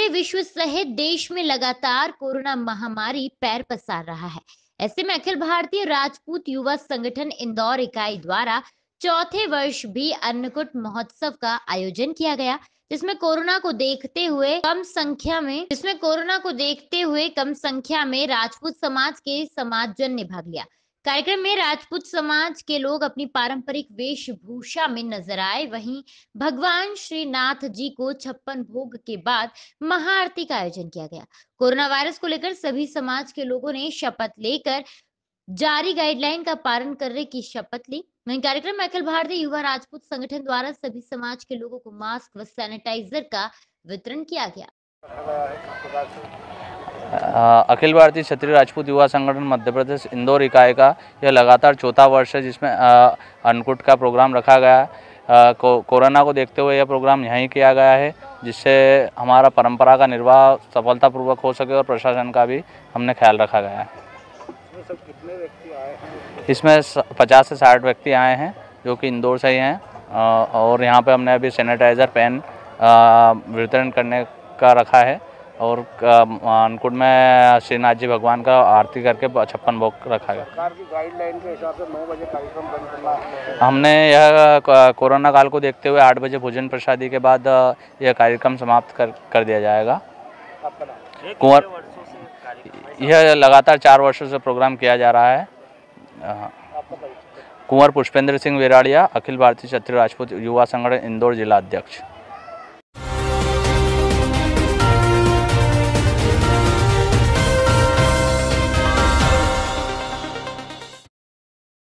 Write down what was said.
पूरे विश्व सहित देश में लगातार कोरोना महामारी पैर पसार रहा है। ऐसे में अखिल भारतीय राजपूत युवा संगठन इंदौर इकाई द्वारा चौथे वर्ष भी अन्नकूट महोत्सव का आयोजन किया गया, जिसमें कोरोना को देखते हुए कम संख्या में, जिसमें कोरोना को देखते हुए कम संख्या में राजपूत समाज के समाजजन ने भाग लिया। कार्यक्रम में राजपूत समाज के लोग अपनी पारंपरिक वेशभूषा में नज़र आए। वहीं भगवान श्रीनाथ जी को छप्पन भोग के बाद महाआरती का आयोजन किया गया। कोरोना वायरस को लेकर सभी समाज के लोगों ने शपथ लेकर जारी गाइडलाइन का पालन करने की शपथ ली। वहीं कार्यक्रम में अखिल भारतीय युवा राजपूत संगठन द्वारा सभी समाज के लोगों को मास्क व सैनिटाइजर का वितरण किया गया। अखिल भारतीय क्षत्रिय राजपूत युवा संगठन मध्य प्रदेश इंदौर इकाई का यह लगातार चौथा वर्ष है जिसमें अन्नकूट का प्रोग्राम रखा गया को, कोरोना को देखते हुए यह प्रोग्राम यहीं किया गया है जिससे हमारा परंपरा का निर्वाह सफलतापूर्वक हो सके और प्रशासन का भी हमने ख्याल रखा गया है। इसमें पचास से साठ व्यक्ति आए हैं जो कि इंदौर से ही हैं। और यहाँ पे हमने अभी सैनिटाइज़र पेन वितरण करने का रखा है। और अन्नकूट में श्रीनाथ जी भगवान का आरती करके छप्पन भोग रखा गया। सरकार की गाइडलाइन के हिसाब से नौ बजे कार्यक्रम बंद करना हमने यह कोरोना काल को देखते हुए आठ बजे भोजन प्रसादी के बाद यह कार्यक्रम समाप्त कर कर दिया जाएगा। कुंवर यह लगातार चार वर्षों से प्रोग्राम किया जा रहा है। कुंवर पुष्पेंद्र सिंह विराड़िया अखिल भारतीय क्षत्रिय राजपूत युवा संगठन इंदौर जिला अध्यक्ष।